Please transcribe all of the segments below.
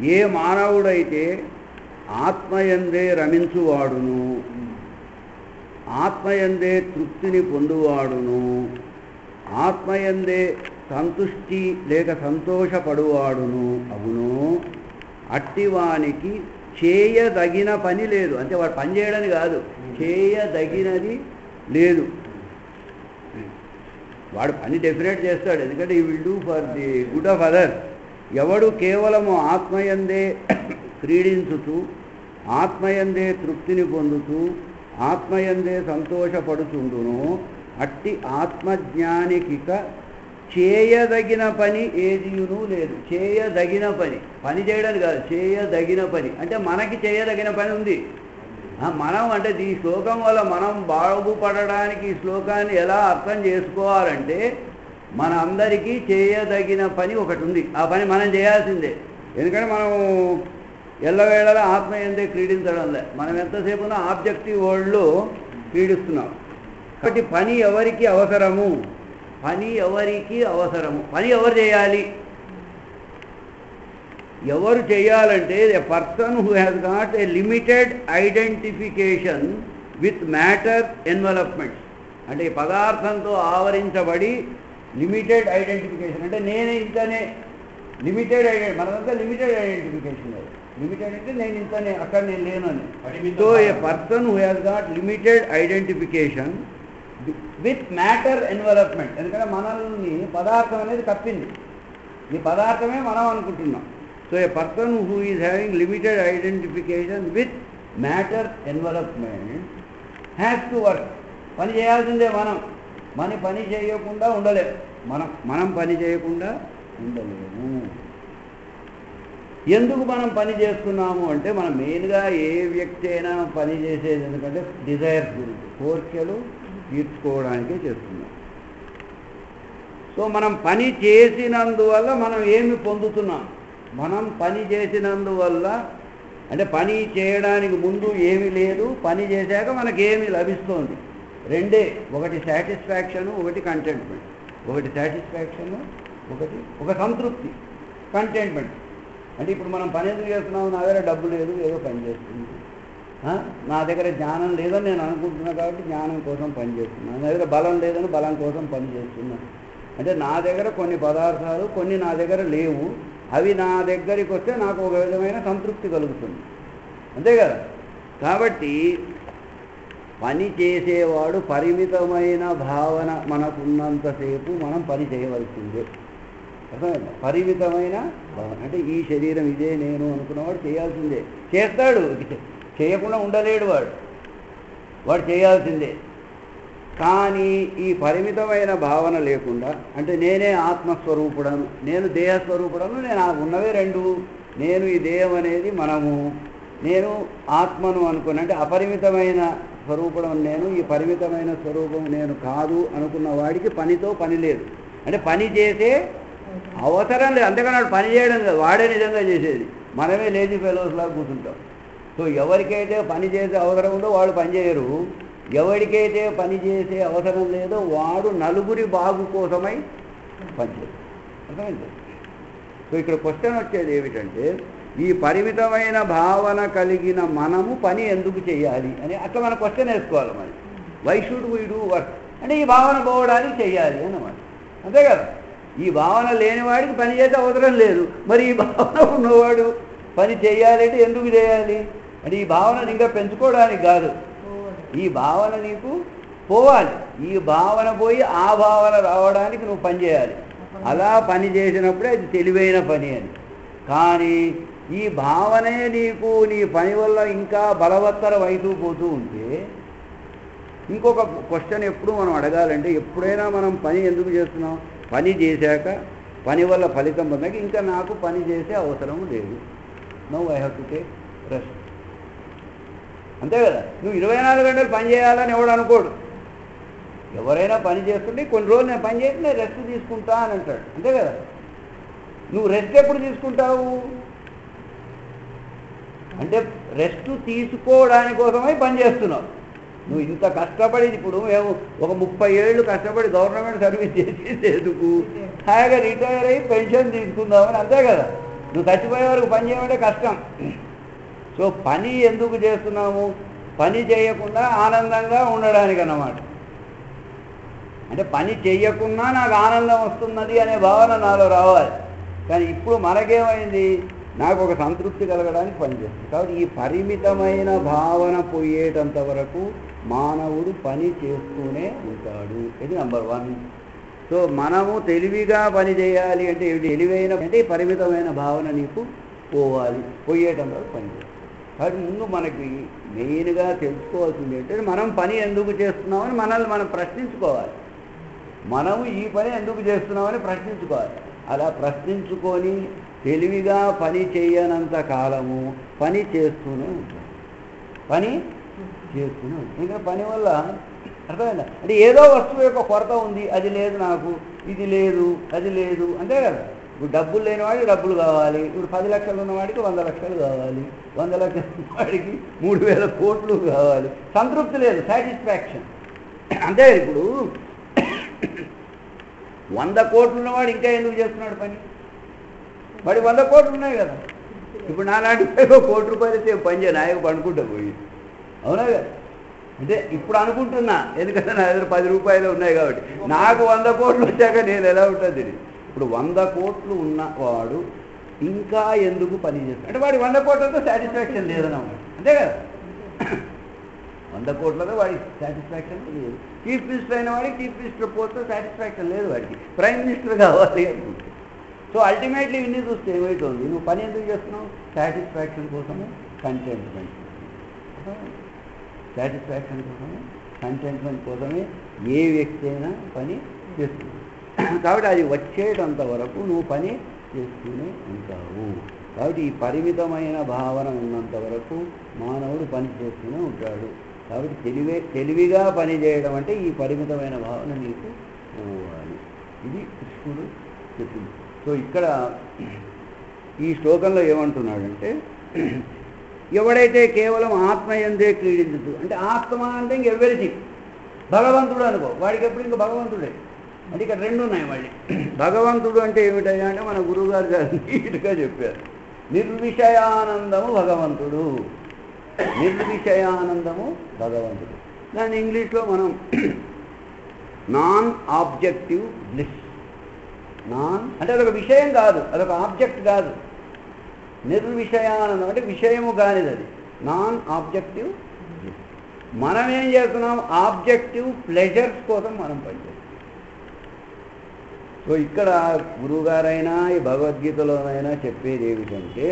ఏ మానవుడైతే ఆత్మయందే రమించువాడును ఆత్మయందే తృప్తిని పొందువాడును ఆత్మయందే సంతుష్టి లేక సంతోషపడువాడును అవును. అట్టివానికి చేయదగిన పని లేదు. అంటే వాడు పని చేయడని కాదు. చేయదగినది లేదు. వాడు పని డెఫినెట్ చేస్తాడు. ఎందుకంటే he will do for the good of others ఎవడు కేవలము ఆత్మయందే క్రీడించుతూ ఆత్మయందే తృప్తిని పొందుతూ ఆత్మయందే సంతోషపడుచుండును అట్టి ఆత్మజ్ఞానికిక చేయదగిన పని ఏదియును లేదు. చేయదగిన పని. పని చేయడానికి కాదు చేయదగిన పని. అంటే మనకి చేయదగిన పని ఉంది. మనం అంటే ఈ శ్లోకం వల్ల మనం బాగుపడడానికి ఈ శ్లోకాన్ని ఎలా అర్థం చేసుకోవాలంటే మన అందరికీ చేయదగిన పని ఒకటి ఉంది ఆ పని మనం చేయాల్సిందే. ఎందుకంటే మనం ఎల్లవేళలా ఆత్మ ఎందే క్రీడించడంలే మనం ఎంతసేపు ఉన్నా ఆబ్జెక్టివ్ వరల్డ్లో క్రీడిస్తున్నాం. కాబట్టి పని ఎవరికి అవసరము? పని ఎవరికి అవసరము? పని ఎవరు చేయాలి? ఎవరు చేయాలంటే a person who has got a limited identification with matter envelopment. అంటే పదార్థంతో ఆవరించబడి లిమిటెడ్ ఐడెంటిఫికేషన్. అంటే నేనే ఇంతనే లిమిటెడ్ ఐడెంటి మనదంతా లిమిటెడ్ ఐడెంటిఫికేషన్ లిమిటెడ్ అంటే నేను ఇంతనే అక్కడ నేను లేను అని so a. Person who has got limited identification with matter envelopment ఎందుకంటే మనల్ని పదార్థం అనేది కప్పింది. ఈ పదార్థమే మనం అనుకుంటున్నాం. So a person who is having limited identification with matter envelopment has to work పని చేయాల్సిందే మనం. మన పని చేయకుండా ఉండలేము మనం మనం పని చేయకుండా ఉండలేము. ఎందుకు మనం పని చేస్తున్నాము అంటే మనం మెయిన్గా ఏ వ్యక్తి అయినా పని చేసేది ఎందుకంటే డిజైర్స్ గురించి కోరికలు తీర్చుకోవడానికే చేస్తున్నాం. సో మనం పని చేసినందువల్ల మనం ఏమి పొందుతున్నాం? మనం పని చేసినందువల్ల అంటే పని చేయడానికి ముందు ఏమి లేదు పని చేశాక మనకేమి లభిస్తోంది? రెండే ఒకటి సాటిస్ఫాక్షన్ ఒకటి కంటెంట్మెంట్ ఒకటి సాటిస్ఫాక్షన్ ఒకటి ఒక సంతృప్తి కంటెంట్మెంట్ అంటే ఇప్పుడు మనం పని ఎందుకు చేస్తున్నాం నా దగ్గర డబ్బు లేదు ఏదో పని చేస్తుంది. నా దగ్గర జ్ఞానం లేదని నేను అనుకుంటున్నాను కాబట్టి జ్ఞానం కోసం పని చేస్తున్నాను నా దగ్గర బలం లేదని బలం కోసం పని చేస్తున్నాను అంటే నా దగ్గర కొన్ని పదార్థాలు కొన్ని నా దగ్గర లేవు. అవి నా దగ్గరికి వస్తే నాకు ఒక విధమైన సంతృప్తి కలుగుతుంది. అంతే కదా? కాబట్టి పని చేసేవాడు పరిమితమైన భావన మనకున్నంతసేపు మనం పని చేయవలసిందే. పరిమితమైన భావన. అంటే ఈ శరీరం ఇదే నేను అనుకున్నవాడు చేయాల్సిందే. చేస్తాడు. చేయకుండా ఉండలేడు వాడు. వాడు చేయాల్సిందే. కానీ ఈ పరిమితమైన భావన లేకుండా అంటే నేనే ఆత్మస్వరూపుడను నేను దేహస్వరూపుడను నేను ఉన్నవే రెండు. నేను ఈ దేహం అనేది మనము. నేను ఆత్మను అనుకుని అంటే అపరిమితమైన స్వరూపడం నేను ఈ పరిమితమైన స్వరూపం నేను కాదు అనుకున్న వాడికి పనితో పని లేదు. అంటే పని చేసే అవసరం లేదు. అంతేకాని వాడు పని చేయడం కాదు వాడే నిజంగా చేసేది. మనమే లేజీ ఫెలోస్ లాగా కూర్చుంటాం. సో ఎవరికైతే పని చేసే అవసరం ఉందో వాళ్ళు పనిచేయరు ఎవరికైతే పని చేసే అవసరం లేదో వాడు నలుగురి బాగు కోసమై పనిచేయరు అర్థమైంది? సో ఇక్కడ క్వశ్చన్ వచ్చేది ఏమిటంటే ఈ పరిమితమైన భావన కలిగిన మనము పని ఎందుకు చేయాలి అని అట్లా మన క్వశ్చన్ వేసుకోవాలి మరి. Why should we do work అంటే ఈ భావన పోవడానికి చేయాలి అన్నమాట. అంతే కదా? ఈ భావన లేనివాడికి పని చేసే అవసరం లేదు. మరి ఈ భావన ఉన్నవాడు పని చేయాలంటే ఎందుకు చేయాలి? అంటే ఈ భావన ఇంకా పెంచుకోవడానికి కాదు. ఈ భావన నీకు పోవాలి. ఈ భావన పోయి ఆ భావన రావడానికి నువ్వు పని చేయాలి. అలా పని చేసినప్పుడే అది తెలివైన పని అని. కానీ ఈ భావనే నీకు నీ పని వల్ల ఇంకా బలవత్తరం అవుతూ పోతూ ఉంటే ఇంకొక క్వశ్చన్ ఎప్పుడు మనం అడగాలంటే ఎప్పుడైనా మనం పని ఎందుకు చేస్తున్నాం? పని చేశాక పని వల్ల ఫలితం పొందాక ఇంకా నాకు పని చేసే అవసరం లేదు. No I have to take rest అంతే కదా? నువ్వు ఇరవై నాలుగు గంటలు పని చేయాలని ఎవడు అనుకోడు. ఎవరైనా పని చేస్తుంటే కొన్ని రోజులు నేను పని చేసి నేను రెస్ట్ తీసుకుంటా అని అంటాడు. అంతే కదా? నువ్వు రెస్ట్ ఎప్పుడు తీసుకుంటావు? అంటే రెస్ట్ తీసుకోవడాని కోసమై పని చేస్తున్నావు. నువ్వు ఇంత కష్టపడి ఇప్పుడు మేము ఒక ముప్పై ఏళ్ళు కష్టపడి గవర్నమెంట్ సర్వీస్ చేసేందుకు హాయిగా రిటైర్ అయ్యి పెన్షన్ తీసుకుందామని అంతే కదా. నువ్వు చచ్చిపోయే వరకు పని చేయమంటే కష్టం. సో పని ఎందుకు చేస్తున్నాము? పని చేయకుండా ఆనందంగా ఉండడానికి అన్నమాట అంటే పని చేయకుండా నాకు ఆనందం వస్తున్నది అనే భావన నాలో రావాలి. కానీ ఇప్పుడు మనకేమైంది? నాకు ఒక సంతృప్తి కలగడానికి పనిచేస్తుంది. కాబట్టి ఈ పరిమితమైన భావన పోయేటంత వరకు మానవుడు పని చేస్తూనే ఉంటాడు. ఇది నెంబర్ వన్ సో మనము తెలివిగా పని చేయాలి అంటే ఏమిటి? తెలివైన అంటే పరిమితమైన భావన నీకు పోవాలి. పోయేటంత వరకు పని చేయాలి. కాబట్టి ముందు మనకి మెయిన్గా తెలుసుకోవాల్సింది ఏంటంటే మనం పని ఎందుకు చేస్తున్నామని మనల్ని మనం ప్రశ్నించుకోవాలి. మనము ఈ పని ఎందుకు చేస్తున్నామని ప్రశ్నించుకోవాలి. అలా ప్రశ్నించుకొని తెలివిగా పని చేయనంత కాలము పని చేస్తూనే ఉంటాం. పని చేస్తూనే ఉంటాం. ఇంకా పని వల్ల అర్థమైందా? అంటే ఏదో వస్తువు యొక్క కొరత ఉంది అది లేదు నాకు ఇది లేదు అది లేదు అంతే కదా? ఇప్పుడు డబ్బులు లేని వాడికి డబ్బులు కావాలి ఇప్పుడు పది లక్షలు ఉన్నవాడికి వంద లక్షలు కావాలి వంద లక్షలు ఉన్నవాడికి మూడు వేల కోట్లు కావాలి. సంతృప్తి లేదు సాటిస్ఫాక్షన్. అంతే ఇప్పుడు. వంద కోట్లు ఉన్నవాడు ఇంకా ఎందుకు చేస్తున్నాడు పని? వాడి వంద కోట్లు ఉన్నాయి కదా. ఇప్పుడు నాలాంటి కోటి రూపాయలు అయితే పని చేయను నాయకు అనుకుంటా పోయి. అవునా కదా? అంటే ఇప్పుడు అనుకుంటున్నా ఎందుకంటే నా దగ్గర పది రూపాయలు ఉన్నాయి కాబట్టి. నాకు వంద కోట్లు వచ్చాక నేను ఎలా ఉంటుంది ఇప్పుడు వంద కోట్లు ఉన్నవాడు ఇంకా ఎందుకు పని చేస్తాడు? అంటే వాడి వంద కోట్లతో సాటిస్ఫాక్షన్ లేదన్నా అంతే కదా? వంద కోట్లతో వాడికి సాటిస్ఫాక్షన్ లేదు. చీఫ్ మినిస్టర్ అయిన వాడికి చీఫ్ మినిస్టర్ పోతే సాటిస్ఫాక్షన్ లేదు వాడికి. ప్రైమ్ మినిస్టర్ కావాలి అనుకుంటే. సో అల్టిమేట్లీ ఇన్ని చూస్తే ఏమైతుంది? నువ్వు పని ఎందుకు చేస్తున్నావు? సాటిస్ఫాక్షన్ కోసము కంటెంట్మెంట్ సాటిస్ఫాక్షన్ కోసమే కంటెంట్మెంట్ కోసమే ఏ వ్యక్తి అయినా పని చేస్తుంది కాబట్టి అది వచ్చేటంత వరకు నువ్వు పని చేస్తూనే ఉంటావు. కాబట్టి ఈ పరిమితమైన భావన ఉన్నంత వరకు మానవుడు పని చేస్తూనే ఉంటాడు. కాబట్టి తెలివే తెలివిగా పని చేయడం అంటే ఈ పరిమితమైన భావన నీకు పోవాలి. ఇది కృష్ణుడు చెప్పింది. సో ఇక్కడ ఈ శ్లోకంలో ఏమంటున్నాడంటే ఎవడైతే కేవలం ఆత్మ ఎందే క్రీడించదు అంటే ఆత్మ అంటే ఇంక ఎవరిథింగ్ భగవంతుడు అనుకో వాడికి ఎప్పుడు ఇంకా భగవంతుడే? అంటే ఇక్కడ రెండు ఉన్నాయి మళ్ళీ. భగవంతుడు అంటే ఏమిటయ్యా అంటే మన గురువుగారు గారు నీట్గా చెప్పారు. నిర్విషయానందము భగవంతుడు. నిర్విషయానందము భగవంతుడు. దాన్ని ఇంగ్లీష్లో మనం నాన్ ఆబ్జెక్టివ్ బ్లిస్ నాన్ అంటే అదొక విషయం కాదు అదొక ఆబ్జెక్ట్ కాదు. నిర్విషయానందం అంటే విషయము కానిది అది నాన్ ఆబ్జెక్టివ్ మనం ఏం చేస్తున్నాం? ఆబ్జెక్టివ్ ప్లెజర్స్ కోసం మనం పనిచేస్తాం సో ఇక్కడ గురువుగారైనా ఈ భగవద్గీతలోనైనా చెప్పేది ఏమిటంటే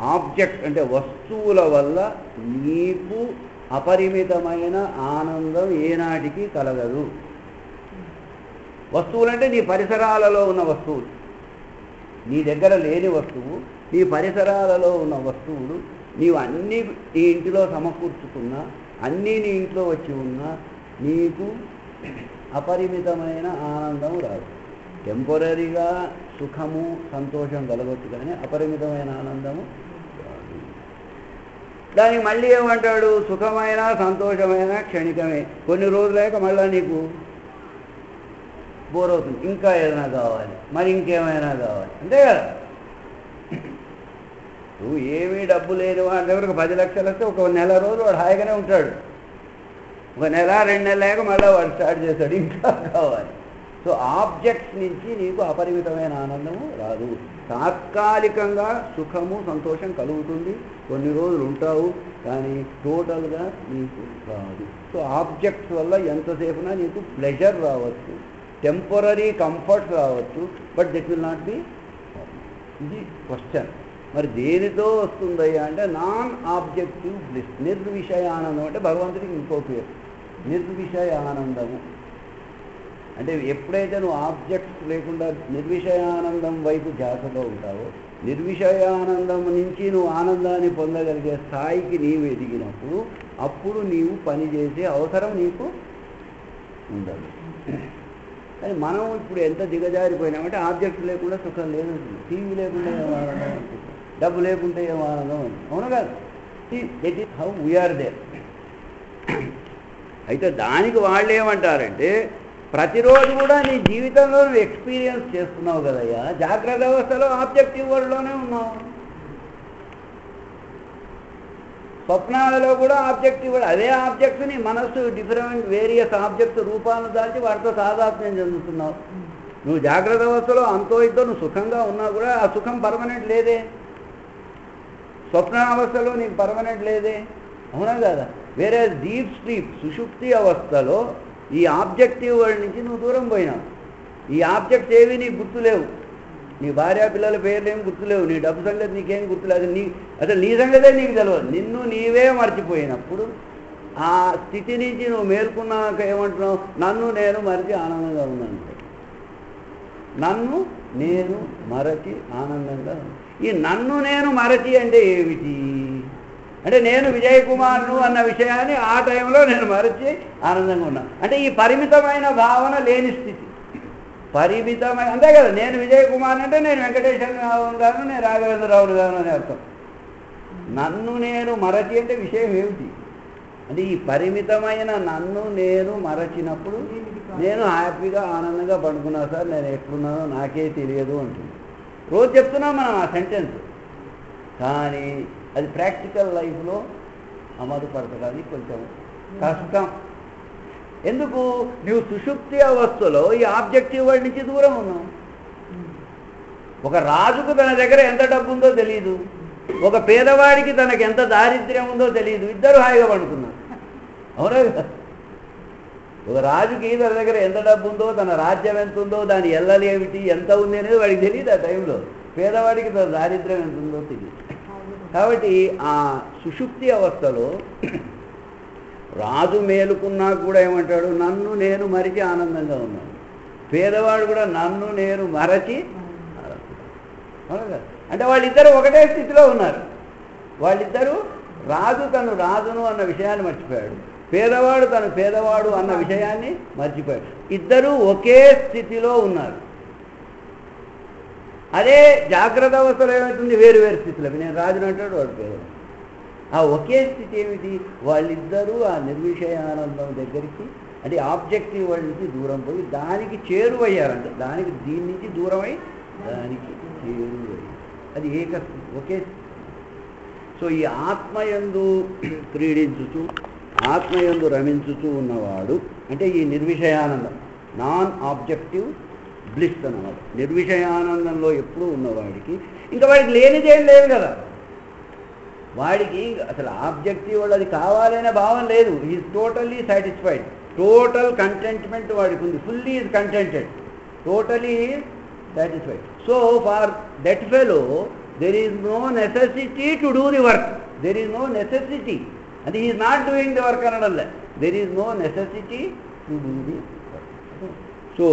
ఆబ్జెక్ట్ అంటే వస్తువుల వల్ల నీకు అపరిమితమైన ఆనందం ఏనాటికి కలగదు. వస్తువులంటే నీ పరిసరాలలో ఉన్న వస్తువులు. నీ దగ్గర లేని వస్తువు నీ పరిసరాలలో ఉన్న వస్తువులు నీవు అన్నీ నీ ఇంటిలో సమకూర్చుకున్నా అన్నీ నీ ఇంట్లో వచ్చి ఉన్నా నీకు అపరిమితమైన ఆనందం రాదు. టెంపరీగా సుఖము సంతోషం కలగొచ్చు కానీ అపరిమితమైన ఆనందము రాదు. దానికి మళ్ళీ ఏమంటాడు? సుఖమైన సంతోషమైన క్షణికమే. కొన్ని రోజులేక మళ్ళీ నీకు బోర్ అవుతుంది ఇంకా ఏదైనా కావాలి. మరి ఇంకేమైనా కావాలి. అంతే కదా? నువ్వు ఏమీ డబ్బు లేని వాడి దగ్గరకు పది లక్షలు వస్తే ఒక నెల రోజులు వాడు హాయిగానే ఉంటాడు. ఒక నెల రెండు నెలలేక మళ్ళీ వాడు స్టార్ట్ చేస్తాడు. ఇంకా కావాలి. సో ఆబ్జెక్ట్స్ నుంచి నీకు అపరిమితమైన ఆనందము రాదు. తాత్కాలికంగా సుఖము సంతోషం కలుగుతుంది. కొన్ని రోజులు ఉంటావు కానీ టోటల్గా నీకు రాదు. సో ఆబ్జెక్ట్స్ వల్ల ఎంతసేపునా నీకు ప్లెజర్ రావచ్చు. టెంపరీ కంఫర్ట్ రావచ్చు but that will not be ఇది క్వశ్చన్. మరి దేనితో వస్తుందయ్యా అంటే నాన్ ఆబ్జెక్టివ్ బ్లిస్ నిర్విషయ ఆనందం అంటే భగవంతుడికి ఇంకో పేరు నిర్విషయ ఆనందము అంటే ఎప్పుడైతే నువ్వు ఆబ్జెక్ట్స్ లేకుండా నిర్విషయానందం వైపు జాతలో ఉంటావో నిర్విషయానందం నుంచి నువ్వు ఆనందాన్ని పొందగలిగే స్థాయికి నీవు ఎదిగినప్పుడు అప్పుడు నీవు పనిచేసే అవసరం నీకు ఉండదు. కానీ మనం ఇప్పుడు ఎంత దిగజారిపోయినామంటే ఆబ్జెక్ట్ లేకుండా సుఖం లేదు టీవీ లేకుండా ఏం ఆనందం డబ్బు లేకుంటే ఏం ఆనందం అవును కాదు? That is how we are there అయితే దానికి వాళ్ళు ఏమంటారంటే ప్రతిరోజు కూడా నీ జీవితంలో నువ్వు ఎక్స్పీరియన్స్ చేస్తున్నావు కదయ్యా. జాగ్రత్త వ్యవస్థలో ఆబ్జెక్టివ్ వరల్డ్లోనే ఉన్నావు. స్వప్నాలలో కూడా ఆబ్జెక్టివ్ అదే ఆబ్జెక్ట్స్ని మనస్సు డిఫరెంట్ వేరియస్ ఆబ్జెక్ట్స్ రూపాలను దాల్చి వాటితో సాధాత్మ్యం చెందుతున్నావు. నువ్వు జాగ్రత్త అవస్థలో అంతో ఇద్దో నువ్వు సుఖంగా ఉన్నా కూడా ఆ సుఖం పర్మనెంట్ లేదే. స్వప్న అవస్థలో నీకు పర్మనెంట్ లేదే. అవునా కదా? వేరే డీప్ స్లీప్ సుషుప్తి అవస్థలో ఈ ఆబ్జెక్టివ్ వాళ్ళ నుంచి నువ్వు దూరం పోయినావు. ఈ ఆబ్జెక్ట్స్ ఏవి నీకు గుర్తులేవు. నీ భార్య పిల్లల పేర్లు గుర్తులేవు నీ డబ్బు సంగతి నీకేం గుర్తులేదు నీ అసలు నీ సంగతే నీకు తెలియదు నిన్ను నీవే మర్చిపోయినప్పుడు ఆ స్థితి నుంచి నువ్వు మేల్కొన్నాక ఏమంటున్నావు? నన్ను నేను మరిచి ఆనందంగా ఉన్నాను నన్ను నేను మరచి ఆనందంగా ఈ నన్ను నేను మరచి అంటే ఏమిటి? అంటే నేను విజయ్ కుమార్ను అన్న విషయాన్ని ఆ టైంలో నేను మరచి ఆనందంగా ఉన్నాను అంటే ఈ పరిమితమైన భావన లేని స్థితి. పరిమితమైన అంతే కదా నేను విజయ్ కుమార్ అంటే నేను వెంకటేశ్వర గాను నేను రాఘవేంద్రరావును గాను అని అర్థం. నన్ను నేను మరచి అంటే విషయం ఏమిటి? అంటే ఈ పరిమితమైన నన్ను నేను మరచినప్పుడు నేను హ్యాపీగా ఆనందంగా పడుకున్నా సార్ నేను ఎట్లున్నానో నాకే తెలియదు అంటుంది. రోజు చెప్తున్నాం మనం ఆ సెంటెన్స్ కానీ అది ప్రాక్టికల్ లైఫ్లో అమలు పరచడానికి కొంచెం కష్టం. ఎందుకు? నువ్వు సుషుప్తి అవస్థలో ఈ ఆబ్జెక్టివ్ వాడి నుంచి దూరం ఉన్నావు. ఒక రాజుకు తన దగ్గర ఎంత డబ్బు ఉందో తెలియదు ఒక పేదవాడికి తనకి ఎంత దారిద్ర్యం ఉందో తెలియదు ఇద్దరు హాయిగా పడుకున్నారు. అవునా కదా? ఒక రాజుకి తన దగ్గర ఎంత డబ్బు ఉందో తన రాజ్యం ఎంత ఉందో దాని ఎల్లలు ఏమిటి ఎంత ఉంది అనేది వాడికి తెలియదు ఆ టైంలో. పేదవాడికి తన దారిద్ర్యం ఎంత ఉందో తెలియదు కాబట్టి ఆ సుషుప్తి అవస్థలో రాజు మేలుకున్నా కూడా ఏమంటాడు? నన్ను నేను మరిచి ఆనందంగా ఉన్నాను. పేదవాడు కూడా నన్ను నేను మరచి అంటే వాళ్ళిద్దరూ ఒకటే స్థితిలో ఉన్నారు. వాళ్ళిద్దరూ రాజు తను రాజును అన్న విషయాన్ని మర్చిపోయాడు. పేదవాడు తను పేదవాడు అన్న విషయాన్ని మర్చిపోయాడు. ఇద్దరూ ఒకే స్థితిలో ఉన్నారు. అదే జాగ్రత్త అవస్థలో ఏమవుతుంది? వేరు వేరు స్థితిలో. నేను రాజును అంటాడు వాడు పేదవాడు. ఆ ఒకే స్థితి ఏమిటి? వాళ్ళిద్దరూ ఆ నిర్విషయానందం దగ్గరికి అంటే ఆబ్జెక్టివ్ వాళ్ళ నుంచి దూరం పోయి దానికి చేరువయ్యారంట. దానికి దీని నుంచి దూరమై దానికి చేరువయ్యారు. అది ఏక ఒకే సో ఈ ఆత్మయందు క్రీడించుచు ఆత్మయందు రమించుచు ఉన్నవాడు అంటే ఈ నిర్విషయానందం నాన్ ఆబ్జెక్టివ్ బ్లిస్ అన్నమాట. నిర్విషయానందంలో ఎప్పుడూ ఉన్నవాడికి ఇంకా వాడికి లేనిదేం లేదు కదా. వాడికి అసలు ఆబ్జెక్టివ్ అది కావాలనే భావం లేదు. Is totally satisfied total contentment వాడికి ఉంది. Fully is contented totally is satisfied so far that fellow there is no necessity to do the work there is no necessity అది is not doing the work అనడంలే there is no necessity to do the work so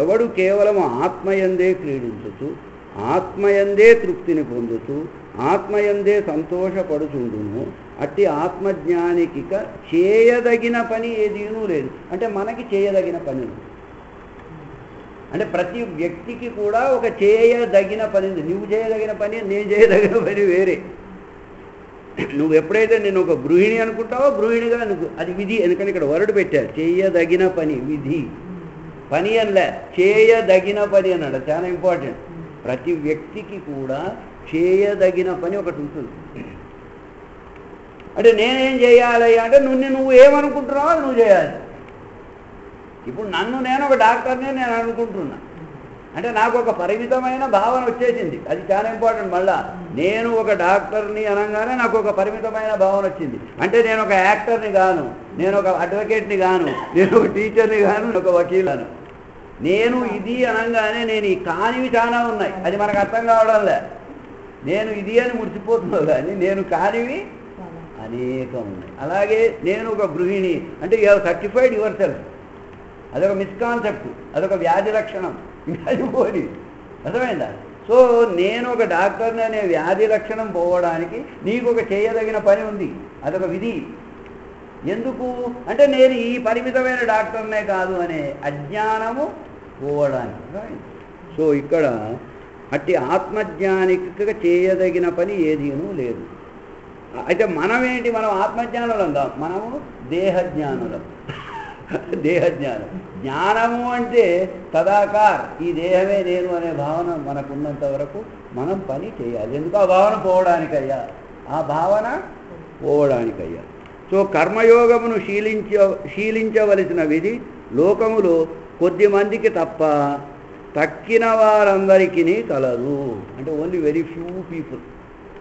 ఎవడు కేవలం ఆత్మయందే క్రీడించచ్చు ఆత్మయందే తృప్తిని పొందుతూ ఆత్మయందే సంతోషపడుచుండును. అట్టి ఆత్మజ్ఞానికి చేయదగిన పని ఏదీనూ లేదు. అంటే మనకి చేయదగిన పని అంటే ప్రతి వ్యక్తికి కూడా ఒక చేయదగిన పని నువ్వు చేయదగిన పని నేను చేయదగిన పని వేరే. నువ్వు ఎప్పుడైతే నేను ఒక గృహిణి అనుకుంటావో గృహిణిగా నువ్వు అది విధి. ఎందుకంటే ఇక్కడ వరడు పెట్టారు? చేయదగిన పని విధి. పని అనలే చేయదగిన పని అన్నాడు. చాలా ఇంపార్టెంట్ ప్రతి వ్యక్తికి కూడా చేయదగిన పని ఒకటి ఉంటుంది. అంటే నేనేం చేయాలి అంటే నువ్వు నువ్వు ఏమనుకుంటున్నావో నువ్వు చేయాలి. ఇప్పుడు నన్ను నేను ఒక డాక్టర్నే నేను అనుకుంటున్నా. అంటే నాకు ఒక పరిమితమైన భావన వచ్చేసింది. అది చాలా ఇంపార్టెంట్ మళ్ళా. నేను ఒక డాక్టర్ని అనగానే నాకు ఒక పరిమితమైన భావన వచ్చింది. అంటే నేను ఒక యాక్టర్ని గాను నేను ఒక అడ్వకేట్ని గాను నేను ఒక టీచర్ని గాను ఒక వకీలను నేను ఇది అనగానే నేను ఈ కానివి చాలా ఉన్నాయి. అది మనకు అర్థం కావడంలే. నేను ఇది అని మురిసిపోతున్నావు కానీ నేను కానివి అనేకం ఉన్నాయి అలాగే నేను ఒక గృహిణి అంటే యూ సర్టిఫైడ్ యువర్ సెల్ఫ్. అదొక మిస్కాన్సెప్ట్ అదొక వ్యాధి లక్షణం వ్యాధి పోని అర్థమైందా? సో నేను ఒక డాక్టర్ని అనే వ్యాధి లక్షణం పోవడానికి నీకు ఒక చేయదగిన పని ఉంది. అదొక విధి. ఎందుకు? అంటే నేను ఈ పరిమితమైన డాక్టర్నే కాదు అనే అజ్ఞానము పోవడానికి? సో ఇక్కడ అట్టి ఆత్మజ్ఞానికి చేయదగిన పని ఏదీనూ లేదు. అయితే మనమేంటి? మనం ఆత్మజ్ఞానులం కాం మనము దేహజ్ఞానులం. దేహజ్ఞానం. జ్ఞానము అంటే తదాకార్. ఈ దేహమే నేను అనే భావన మనకున్నంత వరకు మనం పని చేయాలి. ఎందుకు ఆ భావన పోవడానికయ్యా? ఆ భావన పోవడానికయ్యా. సో కర్మయోగమును శీలించ శీలించవలసిన విధి లోకములో కొద్ది మందికి తప్ప తక్కిన వారందరికీ కలదు. అంటే ఓన్లీ వెరీ ఫ్యూ పీపుల్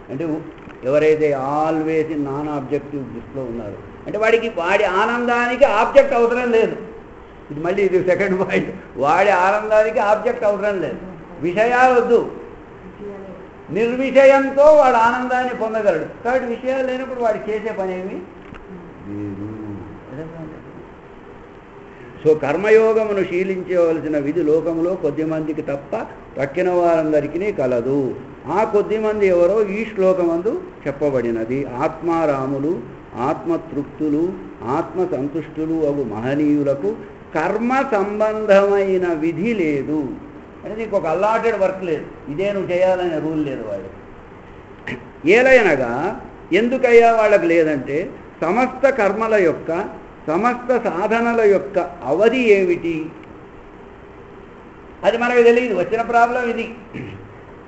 అంటే ఎవరైతే ఆల్వేస్ నాన్ ఆబ్జెక్టివ్ దృష్టిలో ఉన్నారు. అంటే వాడికి వాడి ఆనందానికి ఆబ్జెక్ట్ అవసరం లేదు. ఇది మళ్ళీ ఇది సెకండ్ పాయింట్ వాడి ఆనందానికి ఆబ్జెక్ట్ అవసరం లేదు. విషయాలు వద్దు. నిర్విషయంతో వాడు ఆనందాన్ని పొందగలడు. కాబట్టి విషయాలు లేనప్పుడు వాడు చేసే పని ఏమి లేదు. సో కర్మయోగమును శీలించవలసిన విధి లోకంలో కొద్ది మందికి తప్ప తక్కిన వారందరికీ కలదు. ఆ కొద్ది మంది ఎవరో ఈ శ్లోకమందు చెప్పబడినది. ఆత్మారాములు ఆత్మతృప్తులు ఆత్మ సంతుష్టులు అగు మహనీయులకు కర్మ సంబంధమైన విధి లేదు. అంటే నీకు ఒక అల్లాటెడ్ వర్క్ లేదు. ఇదే నువ్వు చేయాలనే రూల్ లేదు వాడు ఏలయనగా ఎందుకయ్యా వాళ్ళకి లేదంటే సమస్త కర్మల యొక్క సమస్త సాధనల యొక్క అవధి ఏమిటి? అది మనకు తెలియదు వచ్చిన ప్రాబ్లం ఇది.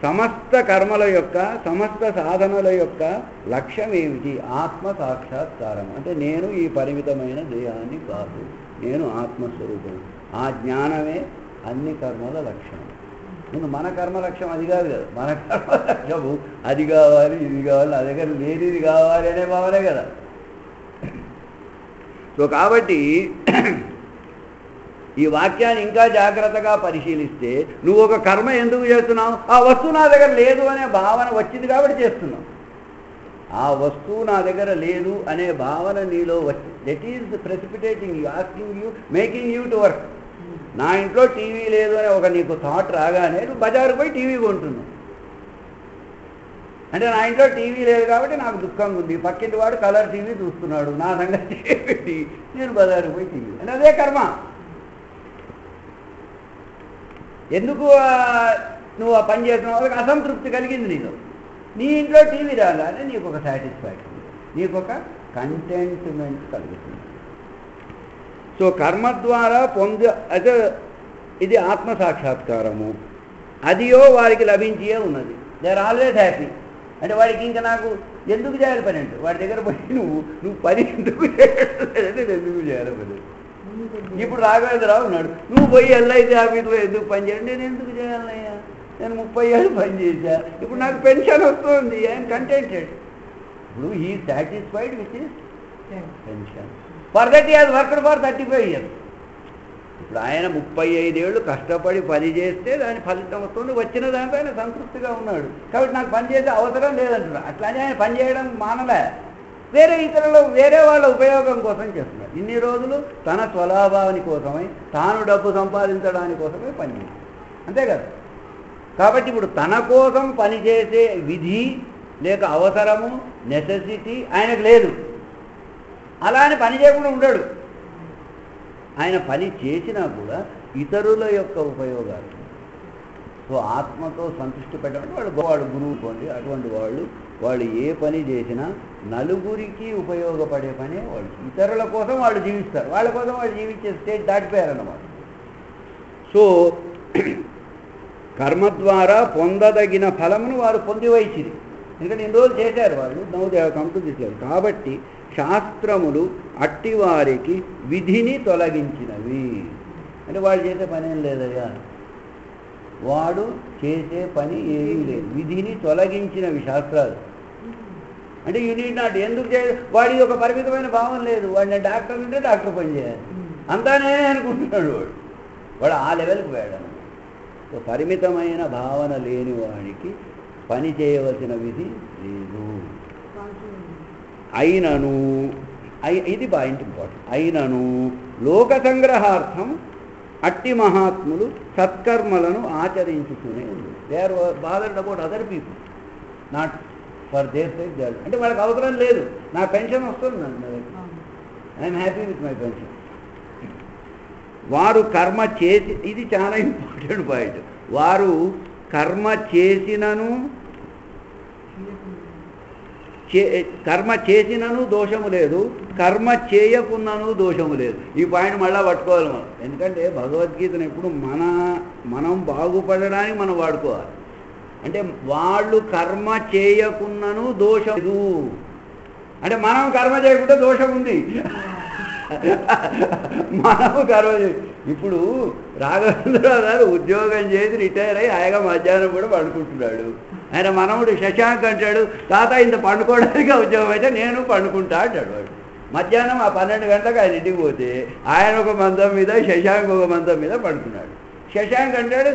సమస్త కర్మల యొక్క సమస్త సాధనల యొక్క లక్ష్యం ఏమిటి? ఆత్మ సాక్షాత్కారం. అంటే నేను ఈ పరిమితమైన దేహాన్ని కాదు నేను ఆత్మస్వరూపం. ఆ జ్ఞానమే అన్ని కర్మల లక్ష్యం. నేను మన కర్మ లక్ష్యం అది కాదు కదా. మన కర్మ లక్ష్యము అది కావాలి ఇది కావాలి నా దగ్గర లేనిది కావాలి అనే భావనే కదా. సో కాబట్టి ఈ వాక్యాన్ని ఇంకా జాగ్రత్తగా పరిశీలిస్తే నువ్వు ఒక కర్మ ఎందుకు చేస్తున్నావు? ఆ వస్తువు నా దగ్గర లేదు అనే భావన వచ్చింది కాబట్టి చేస్తున్నావు. ఆ వస్తువు నా దగ్గర లేదు అనే భావన నీలో వచ్చి that is precipitating you asking you making you to work నా ఇంట్లో టీవీ లేదు అనే ఒక నీకు థాట్ రాగానే నువ్వు బజారు పోయి టీవీ కొంటున్నావు. అంటే నా ఇంట్లో టీవీ లేదు కాబట్టి నాకు దుఃఖంగా ఉంది. పక్కింటి వాడు కలర్ టీవీ చూస్తున్నాడు. నా సంగతి పెట్టి నేను బజారు పోయి టీవీ అంటే అదే కర్మ. ఎందుకు నువ్వు ఆ పని చేసిన వాళ్ళకి అసంతృప్తి కలిగింది నీలో? నీ ఇంట్లో టీవీ రాగానే నీకు ఒక సాటిస్ఫాక్షన్ నీకు ఒక కంటెంట్మెంట్ కలుగుతుంది. సో కర్మ ద్వారా పొంద అయితే ఇది ఆత్మ సాక్షాత్కారము అదియో వారికి లభించే ఉన్నది. దే ఆర్ ఆల్వేస్ హ్యాపీ అంటే వాడికి ఇంకా నాకు ఎందుకు చేయాలి పని అంటే వాడి దగ్గర పోయి నువ్వు నువ్వు పని ఎందుకు చేయడం నేను ఎందుకు చేయాలి పని? ఇప్పుడు రాఘవేంద్రరావు ఉన్నాడు నువ్వు పోయి ఎల్ఐసి ఆఫీస్లో ఎందుకు పని చేయాలి? నేను ఎందుకు చేయాలయ్యా? నేను ముప్పై ఏళ్ళు పని చేశా. ఇప్పుడు నాకు పెన్షన్ వస్తుంది ఐఎమ్ కంటెంటెడ్ ఇప్పుడు he satisfied with pension for that has worked for thirty five years ఇప్పుడు ఆయన ముప్పై ఐదేళ్ళు కష్టపడి పని చేస్తే దాని ఫలితం వస్తుంది. వచ్చిన దాంతో ఆయన సంతృప్తిగా ఉన్నాడు. కాబట్టి నాకు పని చేసే అవసరం లేదంటున్నాడు. అట్లానే ఆయన పని చేయడం మానలే. వేరే ఇతరులు వేరే వాళ్ళ ఉపయోగం కోసం చేస్తున్నారు. ఇన్ని రోజులు తన స్వలాభాని కోసమై తాను డబ్బు సంపాదించడాని కోసమే పని అంతే కదా? కాబట్టి ఇప్పుడు తన కోసం పనిచేసే విధి లేక అవసరము నెసెసిటీ ఆయనకు లేదు. అలా అని పని చేయకుండా ఉండడు. ఆయన పని చేసినా కూడా ఇతరుల యొక్క ఉపయోగాలు. సో ఆత్మతో సంతృష్టి పెట్టడం వాళ్ళు వాడు గురువు పోండి అటువంటి వాళ్ళు వాళ్ళు ఏ పని చేసినా నలుగురికి ఉపయోగపడే పనే వాళ్ళు. ఇతరుల కోసం వాళ్ళు జీవిస్తారు. వాళ్ళ కోసం వాళ్ళు జీవించే స్టేట్ దాటిపోయారన్నమాట. సో కర్మ ద్వారా పొందదగిన ఫలమును వారు పొంది ఎందుకంటే ఇన్ని రోజులు చేశారు వాళ్ళు నవోదయ కంప్లీట్ చేశారు కాబట్టి శాస్త్రములు అట్టి వారికి విధిని తొలగించినవి. అంటే వాడు చేసే పని ఏం లేదయ్యా? వాడు చేసే పని ఏమీ లేదు. విధిని తొలగించినవి శాస్త్రాలు. అంటే యూ నీడ్ నాట్ ఎందుకు చే? వాడికి ఒక పరిమితమైన భావం లేదు. వాడిని డాక్టర్ ఉంటే డాక్టర్ పని చేయాలి. అంతానే అనుకుంటున్నాడు వాడు. వాడు ఆ లెవెల్కి వెళ్ళడం. సో పరిమితమైన భావన లేని వాడికి పని చేయవలసిన విధి లేదు. అయినను ఇది పాయింట్ ఇంపార్టెంట్. అయినను లోక సంగ్రహార్థం అట్టి మహాత్ములు సత్కర్మలను ఆచరించుతూనే ఉంది. They are about other people not for their side they అంటే వాళ్ళకి అవసరం లేదు. నా పెన్షన్ వస్తుంది I'm happy with my pension వారు కర్మ చేసి ఇది చాలా ఇంపార్టెంట్ పాయింట్. వారు కర్మ చేసినను కర్మ చేసినను దోషము లేదు కర్మ చేయకున్నను దోషము లేదు. ఈ పాయింట్ మళ్ళీ పట్టుకోవాలి మనం. ఎందుకంటే భగవద్గీతను ఎప్పుడు మన మనం బాగుపడడానికి మనం వాడుకోవాలి. అంటే వాళ్ళు కర్మ చేయకున్నను దోషం లేదు. అంటే మనం కర్మ చేయకుంటే దోషం ఉంది. మనము కర్మ ఇప్పుడు రాఘవేంద్రరావు గారు ఉద్యోగం చేసి రిటైర్ అయ్యి హాయిగా మధ్యాహ్నం కూడా పడుకుంటున్నాడు. ఆయన మనముడు శశాంక్ అంటాడు తాత ఇంత పండుకోవడానికి ఉద్యోగం అయితే నేను పండుకుంటా అంటాడు వాడు. మధ్యాహ్నం ఆ పన్నెండు గంటలకు ఆయన ఇంటికి పోతే ఆయన ఒక మందం మీద శశాంక్ ఒక మందం మీద పడుకున్నాడు. శశాంక్ అంటాడు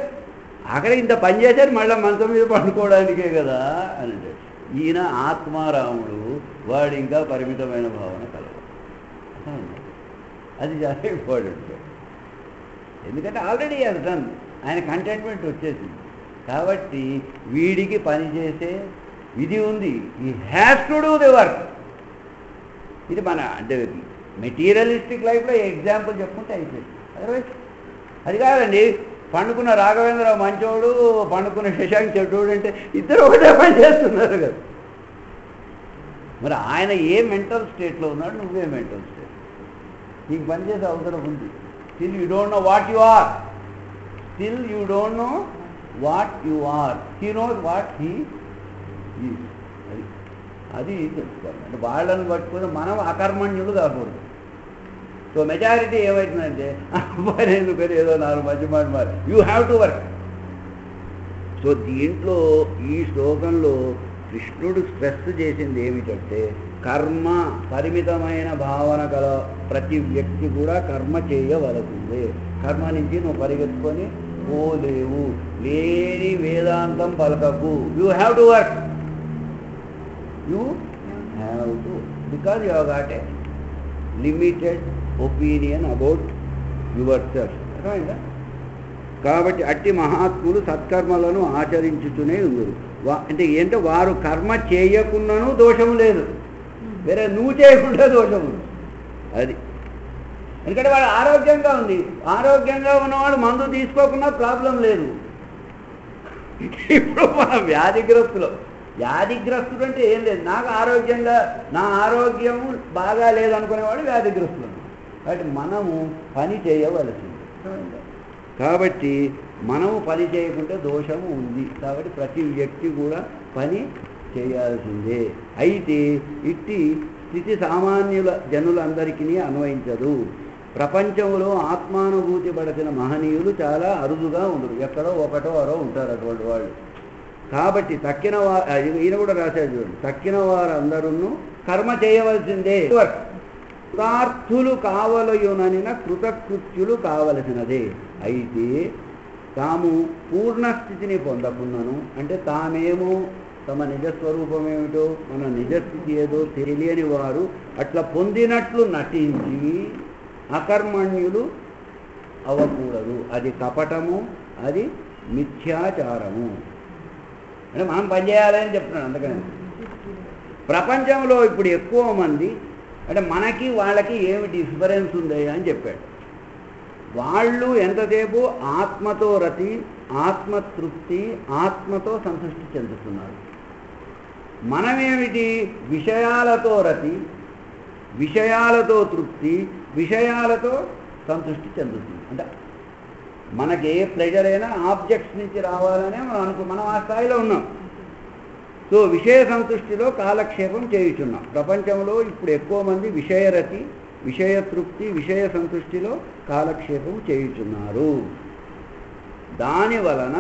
అక్కడ ఇంత పని చేశారు మళ్ళీ మంచం మీద పండుకోవడానికే కదా అని అంటాడు. ఈయన ఆత్మారాముడు వాడు ఇంకా పరిమితమైన భావన కలవు అది చాలా ఇంపార్టెంట్. ఎందుకంటే ఆల్రెడీ అది డన్. ఆయన కంటెంట్మెంట్ వచ్చేసింది. కాబట్టి వీడికి పని చేసే విధి ఉంది. He has to do the work ఇది మన అంటే మెటీరియలిస్టిక్ లైఫ్లో ఎగ్జాంపుల్ చెప్పుకుంటే అయిపోయింది. అదర్వైజ్ అది కాదండి. పండుకున్న రాఘవేంద్రరావు మంచోడు పండుకున్న శశాంక్ చెడ్డోడు అంటే ఇద్దరు ఒకటే పని చేస్తున్నారు కదా. మరి ఆయన ఏ మెంటల్ స్టేట్లో ఉన్నాడు నువ్వే మెంటల్ స్టేట్ నీకు పనిచేసే అవసరం ఉంది. Still you don't know what you are still you don't know what you are. He knows what he అది అది తెలుసుకోవాలి అంటే వాళ్ళని పట్టుకుని మనం అకర్మణ్యులు కాకూడదు. సో మెజారిటీ ఏమవుతుందంటే అబ్బాయి ఎందుకని ఏదో నాలుగు మంచి మాట మరి. You have to work. So దీంట్లో ఈ శ్లోకంలో కృష్ణుడు స్ట్రెస్ చేసింది ఏమిటంటే కర్మ పరిమితమైన భావన గల ప్రతి వ్యక్తి కూడా కర్మ చేయవలసిందే. కర్మ నుంచి నువ్వు పరిగెత్తుకొని పోలేవు లేని వేదాంతం పలకకు. You have to work you have to because you got a limited opinion about yourself కాబట్టి అట్టి మహాత్ములు సత్కర్మలను ఆచరించుతూనే ఉన్నారు. అంటే ఏంటో వారు కర్మ చేయకున్నను దోషము లేదు. వేరే నువ్వు చేయకుండా దోషం ఉంది. అది ఎందుకంటే వాడు ఆరోగ్యంగా ఉంది. ఆరోగ్యంగా ఉన్నవాడు మందు తీసుకోకుండా ప్రాబ్లం లేదు. ఇప్పుడు మన వ్యాధిగ్రస్తులు. వ్యాధిగ్రస్తుడు అంటే ఏం లేదు. నాకు ఆరోగ్యంగా నా ఆరోగ్యం బాగా లేదనుకునేవాడు వ్యాధిగ్రస్తులు కాబట్టి మనము పని చేయవలసింది. కాబట్టి మనము పని చేయకుంటే దోషము ఉంది. కాబట్టి ప్రతి వ్యక్తి కూడా పని చేయాల్సిందే. అయితే ఇట్టి స్థితి సామాన్యుల జనులందరికీ అన్వయించదు. ప్రపంచంలో ఆత్మానుభూతి పడచిన మహనీయులు చాలా అరుదుగా ఉండరు. ఎక్కడో ఒకటో అరో ఉంటారు అటువంటి వాళ్ళు. కాబట్టి తక్కిన వారు ఈయన కూడా రాశారు చూడండి. తక్కిన వారందరూ కర్మ చేయవలసిందే. కృతార్థులు కావలయుననిన కృతకృత్యులు కావలసినదే. అయితే తాము పూర్ణస్థితిని పొందకున్నాను అంటే తామేమో తమ నిజస్వరూపం ఏమిటో మన నిజస్థితి ఏదో తెలియని వారు అట్లా పొందినట్లు నటించి అకర్మణ్యులు అవ్వకూడదు. అది కపటము అది మిథ్యాచారము. అంటే మనం పనిచేయాలని చెప్తున్నాడు అందుకని. ప్రపంచంలో ఇప్పుడు ఎక్కువ మంది అంటే మనకి వాళ్ళకి ఏమి డిఫరెన్స్ ఉంది అని చెప్పాడు. వాళ్ళు ఎంతసేపు ఆత్మతో రతి ఆత్మతృప్తి ఆత్మతో సంతృష్టి చెందుతున్నారు. మనమేమిటి? విషయాలతో రతి విషయాలతో తృప్తి విషయాలతో సంతృష్టి చెందుతుంది. అంటే మనకి ఏ ప్లెజర్ అయినా ఆబ్జెక్ట్స్ నుంచి రావాలనే మనం అనుకు మనం ఆ స్థాయిలో ఉన్నాం. సో విషయ సంతృష్టిలో కాలక్షేపం చేయుచున్నాం. ప్రపంచంలో ఇప్పుడు ఎక్కువ మంది విషయరతి విషయ తృప్తి విషయ సంతృష్టిలో కాలక్షేపం చేయుచున్నారు. దాని వలన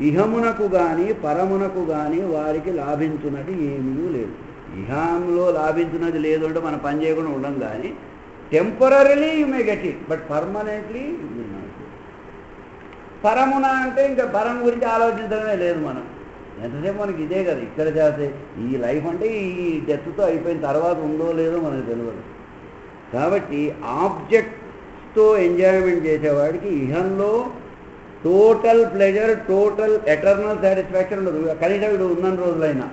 ఇహమునకు కానీ పరమునకు కానీ వారికి లాభించున్నది ఏమీ లేదు. ఇహంలో లాభించినది లేదు అంటే మనం పని చేయకుండా ఉండం కానీ temporarily you may get it but permanently పరమున అంటే ఇంకా పరం గురించి ఆలోచించడమే లేదు మనం. ఎంతసేపు మనకి ఇదే కదా ఇక్కడ చేస్తే ఈ లైఫ్ అంటే ఈ డెత్తో అయిపోయిన తర్వాత ఉందో లేదో మనకు తెలియదు కాబట్టి ఆబ్జెక్ట్స్తో ఎంజాయ్మెంట్ చేసేవాడికి ఇహంలో total pleasure total eternal satisfaction ఉండదు. కనీసం వీడు ఉన్న రోజులైనా.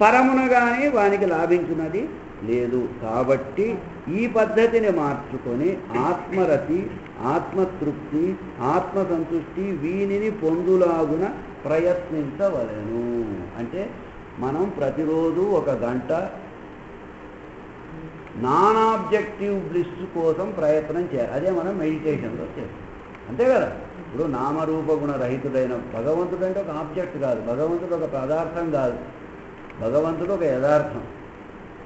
పరమున కానీ వానికి లాభించినది లేదు కాబట్టి ఈ పద్ధతిని మార్చుకొని ఆత్మరతి ఆత్మతృప్తి ఆత్మసంతృష్టి వీనిని పొందులాగున ప్రయత్నించవలను. అంటే మనం ప్రతిరోజు ఒక గంట నాన్ ఆబ్జెక్టివ్ బ్లిస్ కోసం ప్రయత్నం చేయాలి. అదే మనం మెడిటేషన్లో చేస్తాం. అంతే కదా? ఇప్పుడు నామరూపగుణ రహితుడైన భగవంతుడు అంటే ఒక ఆబ్జెక్ట్ కాదు. భగవంతుడు ఒక పదార్థం కాదు. భగవంతుడు ఒక యథార్థం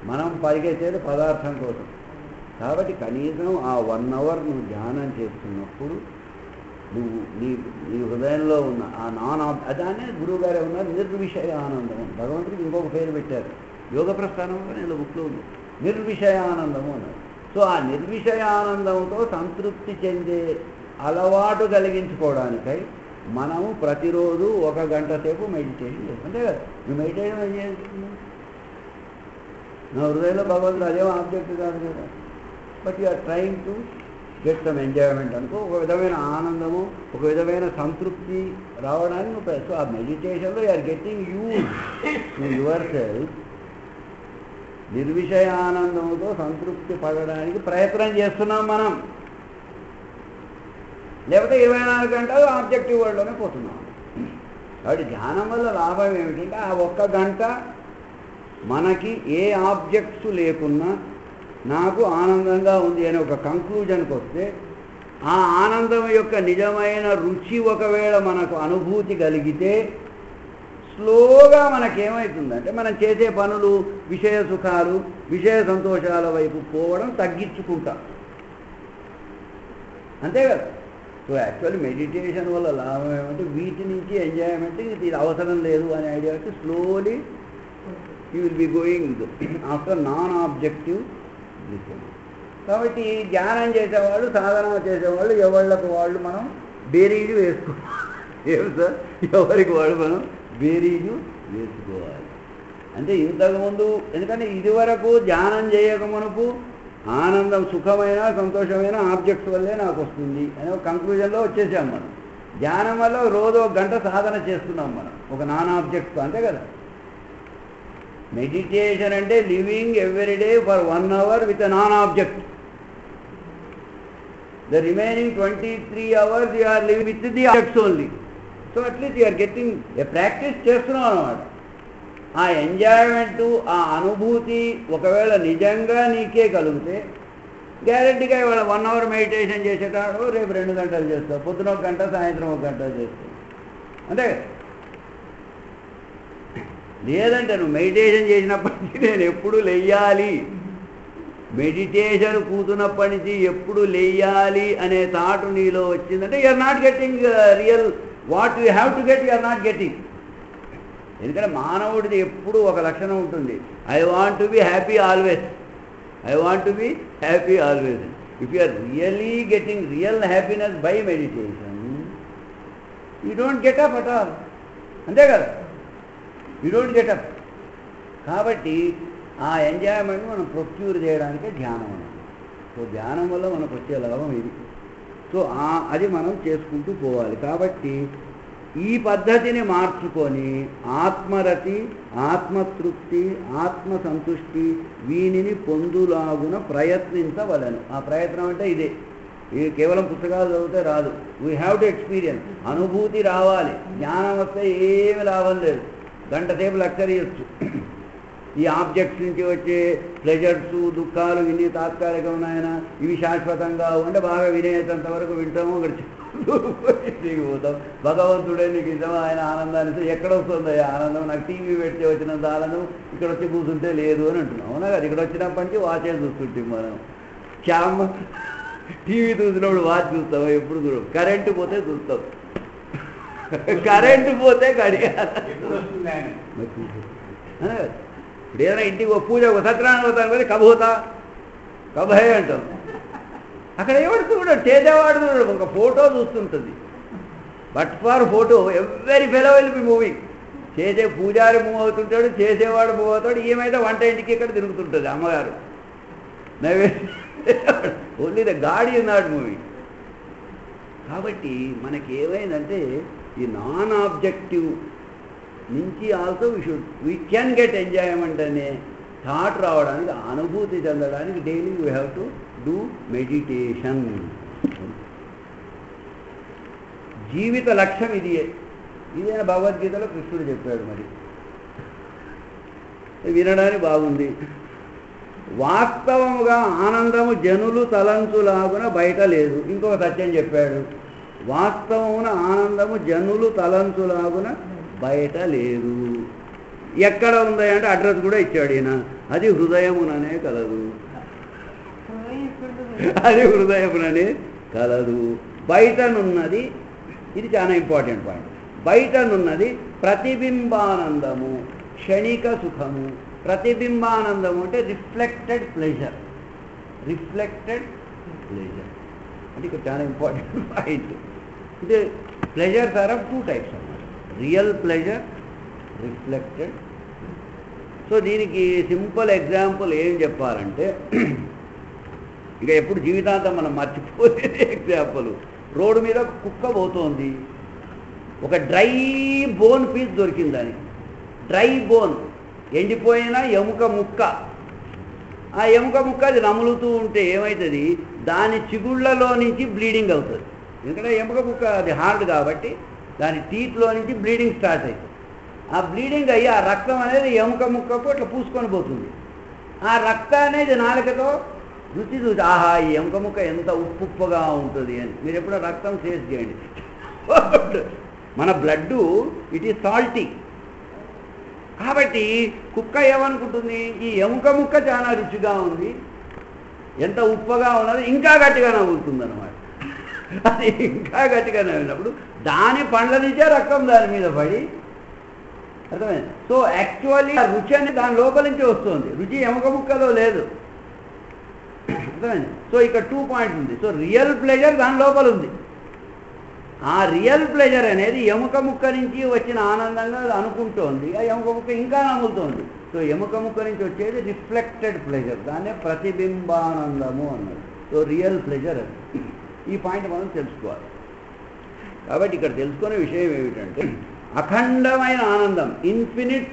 మనం పరిగెత్తేది పదార్థం కోసం. కాబట్టి కనీసం ఆ వన్ అవర్ నువ్వు ధ్యానం చేస్తున్నప్పుడు నువ్వు నీ నీ హృదయంలో ఉన్న ఆ నాన్ అదానే గురువు గారే ఉన్నారు నిర్విషయ ఆనందం భగవంతుడికి ఇంకొక పేరు పెట్టారు. యోగ ప్రస్థానంలో నేను బుక్లో ఉంది. నిర్విషయ ఆనందము అన్నారు. సో ఆ నిర్విషయ ఆనందంతో సంతృప్తి చెందే అలవాటు కలిగించుకోవడానికై మనము ప్రతిరోజు ఒక గంట సేపు మెడిటేషన్ చేస్తాం. అంతే కదా? నువ్వు మెడిటేషన్ ఏం చేస్తున్నావు నా హృదయంలో భగవంతుడు అదేం ఆబ్జెక్ట్ కాదు కదా but you're trying to get some enjoyment అనుకో ఒక విధమైన ఆనందము ఒక విధమైన సంతృప్తి రావడానికి నువ్వు సో ఆ మెడిటేషన్లో you're getting used to yourself. నిర్విషయ ఆనందంతో సంతృప్తి పడడానికి ప్రయత్నం చేస్తున్నాం మనం. లేకపోతే ఇరవై నాలుగు గంటలు ఆబ్జెక్టివ్ వరల్డ్లోనే పోతున్నాం. కాబట్టి ధ్యానం వల్ల లాభం ఏమిటంటే ఆ ఒక్క గంట మనకి ఏ ఆబ్జెక్ట్స్ లేకున్నా నాకు ఆనందంగా ఉంది అనే ఒక కంక్లూజన్కి వస్తే ఆ ఆనందం యొక్క నిజమైన రుచి ఒకవేళ మనకు అనుభూతి కలిగితే స్లోగా మనకేమవుతుందంటే మనం చేసే పనులు విషయ సుఖాలు విషయ సంతోషాల వైపు పోవడం తగ్గించుకుంటాం. అంతే కదా? సో యాక్చువల్లీ మెడిటేషన్ వల్ల లాభం ఏమంటే వీటి నుంచి ఎంజాయ్మెంట్ ఇది అవసరం లేదు అనే idea slowly you will be going after non objective కాబట్టి ధ్యానం చేసేవాళ్ళు సాధన చేసేవాళ్ళు ఎవళ్ళకు వాళ్ళు మనం బేరీలు వేసుకోవాలి. ఏం సార్? ఎవరికి వాళ్ళు మనం బేరీలు వేసుకోవాలి? అంటే ఇంతకుముందు ఎందుకంటే ఇదివరకు ధ్యానం చేయక మనకు ఆనందం సుఖమైన సంతోషమైన ఆబ్జెక్ట్స్ వల్లే నాకు వస్తుంది అనే ఒక కంక్లూజన్లో వచ్చేసాం మనం. ధ్యానం వల్ల రోజు ఒక గంట సాధన చేస్తున్నాం మనం. ఒక నాన్ ఆబ్జెక్ట్స్ అంతే కదా? మెడిటేషన్ అంటే living every day for one hour with non object the remaining twenty three hours you are living with the objects only so at least you're getting a practice చేస్తున్నాం అనమాట ఆ enjoyment ఆ అనుభూతి ఒకవేళ నిజంగా నీకే కలిగితే గ్యారెంటీగా ఇవాళ వన్ అవర్ మెడిటేషన్ చేసేటాడు రేపు రెండు గంటలు చేస్తావు పొద్దున ఒక గంట సాయంత్రం ఒక గంట చేస్తావు అంతే కదా? లేదంటే నువ్వు మెడిటేషన్ చేసినప్పటి నుంచి నేను ఎప్పుడు లెయ్యాలి మెడిటేషన్ కూతున్నప్పటి నుంచి ఎప్పుడు లెయ్యాలి అనే థాట్ నీలో వచ్చిందంటే you're not getting real what you have to get you're not getting ఎందుకంటే మానవుడిది ఎప్పుడు ఒక లక్షణం ఉంటుంది. I want to be happy always I want to be happy always if you are really getting real happiness by meditation you don't get up at all అంతే కదా? You don't get up కాబట్టి ఆ enjoyment మనం procure చేయడానికే ధ్యానం అనేది so ధ్యానం వల్ల మనకు వచ్చే లాభం ఇది. సో అది మనం చేసుకుంటూ పోవాలి. కాబట్టి ఈ పద్ధతిని మార్చుకొని ఆత్మరతి ఆత్మతృప్తి ఆత్మసంతుష్టి వీనిని పొందులాగున ప్రయత్నించవలను. ఆ ప్రయత్నం అంటే ఇదే. ఇది కేవలం పుస్తకాలు చదివితే రాదు. వీ హ్యావ్ టు ఎక్స్పీరియన్స్ అనుభూతి రావాలి. జ్ఞానం వస్తే ఏమి లాభం లేదు. గంట సేపు లెక్చర్ ఇవ్వచ్చు ఈ ఆబ్జెక్ట్స్ నుంచి వచ్చే ప్లెజర్స్ దుఃఖాలు ఇన్ని తాత్కాలికం ఉన్నాయన ఇవి శాశ్వతంగా ఉంటే బాగా వినేంత వరకు వింటాము. దిగిపోతాం భగవంతుడే నీకు ఇష్టం ఆయన ఆనందాన్ని ఎక్కడ వస్తుంది ఆనందం. నాకు టీవీ పెడితే వచ్చినంత ఆనందం. ఇక్కడ వచ్చి కూర్చుంటే లేదు అని అంటున్నాం. అవునా కదా? ఇక్కడ వచ్చినప్పటి నుంచి వాచే చూస్తుంటాం మనం. క్యామ్ టీవీ చూసినప్పుడు వాచ్ చూస్తాం ఎప్పుడు చూడం కరెంటు పోతే చూస్తాం. కరెంటు పోతే కదా. ఇప్పుడు ఏదైనా ఇంటికి పూజ ఒక సత్యనారాయణ అవుతాను కదా కబ్ హోతా కబ్ హే అంటాం. అక్కడ ఎవడు చూడడు? చేసేవాడు చూడడు. ఒక ఫోటో చూస్తుంటుంది. బట్ ఫర్ ఫోటో ఎవరి ఫెలో విల్ బి మూవింగ్. చేసే పూజారి మూవ్ అవుతుంటాడు చేసేవాడు మూవ్ అవుతాడు. ఏమైతే వంట ఇంటికి ఇక్కడ తిరుగుతుంటుంది అమ్మగారు. Only the God not moving కాబట్టి మనకి ఏమైందంటే ఈ నాన్ ఆబ్జెక్టివ్ నుంచి also we should we can get enjoyment అనే థాట్ రావడానికి అనుభూతి చెందడానికి daily we have to do meditation జీవిత లక్ష్యం ఇదియే ఇదే భగవద్గీతలో కృష్ణుడు చెప్పాడు మరి. వినడానికి బాగుంది. వాస్తవముగా ఆనందము జనులు తలంచులాగున బయట లేదు. ఇంకొక సత్యం చెప్పాడు. వాస్తవమున ఆనందము జనులు తలంచులాగున బయట లేదు ఎక్కడ ఉంది అంటే అడ్రస్ కూడా ఇచ్చాడు ఈయన. అది హృదయముననే కలదు. అది హృదయముననే కలదు. బయటనున్నది ఇది చాలా ఇంపార్టెంట్ పాయింట్. బయటనున్నది ప్రతిబింబానందము క్షణిక సుఖము. ప్రతిబింబానందము అంటే రిఫ్లెక్టెడ్ ప్లెజర్. Reflected pleasure. అంటే ఇక్కడ చాలా ఇంపార్టెంట్ పాయింట్. ఇది pleasures are of two types real pleasure reflected so దీనికి సింపుల్ ఎగ్జాంపుల్ ఏం చెప్పాలంటే ఇక ఎప్పుడు జీవితాంతం మనం మర్చిపోతే ఎగ్జాంపుల్ రోడ్డు మీద ఒక కుక్క పోతోంది. ఒక డ్రై బోన్ పీస్ దొరికింది దానికి. డ్రై బోన్ ఎండిపోయిన ఎముక ముక్క. ఆ ఎముక ముక్క అది నములుతూ ఉంటే ఏమవుతుంది దాని చిగుళ్ళలో నుంచి బ్లీడింగ్ అవుతుంది. ఎందుకంటే ఎముక కుక్క అది హార్డ్ కాబట్టి దాని టీత్లో నుంచి బ్లీడింగ్ స్టార్ట్ అవుతుంది ఆ బ్లీడింగ్ అయ్యి ఆ రక్తం అనేది ఎముక ముక్కకు ఇట్లా పూసుకొని పోతుంది. ఆ రక్తం అనేది నాలుకతో రుచి చూసి ఆహా ఈ ఎముక ముక్క ఎంత ఉప్పుగా ఉంటుంది అని. మీరు ఎప్పుడో రక్తం సేస్ చేయండి. మన బ్లడ్ ఇట్ ఈ సాల్టీ కాబట్టి కుక్క ఏమనుకుంటుంది? ఈ ఎముక ముక్క చాలా రుచిగా ఉంది. ఎంత ఉప్పగా ఉన్నది ఇంకా గట్టిగా నవ్వుతుంది అనమాట అది ఇంకా గట్టిగా నవ్వినప్పుడు దాని పండ్ల నుంచే రక్తం దాని మీద పడి అర్థమైంది? సో యాక్చువల్లీ ఆ రుచి అనేది దాని లోపల నుంచి వస్తుంది. రుచి ఎముక ముక్కలో లేదు. అర్థమైంది? సో ఇక్కడ టూ పాయింట్ ఉంది. సో రియల్ ప్లెజర్ దాని లోపల ఉంది. ఆ రియల్ ప్లెజర్ అనేది ఎముక ముక్క నుంచి వచ్చిన ఆనందంగా అనుకుంటోంది. ఆ ఎముక ముక్క ఇంకా నమ్ముతోంది సో ఎముక ముక్క నుంచి వచ్చేది రిఫ్లెక్టెడ్ ప్లెజర్ దాన్నే ప్రతిబింబానందము అన్నది సో రియల్ ప్లెజర్ అది. ఈ పాయింట్ మనం తెలుసుకోవాలి. కాబట్టి ఇక్కడ తెలుసుకునే విషయం ఏమిటంటే అఖండమైన ఆనందం infinite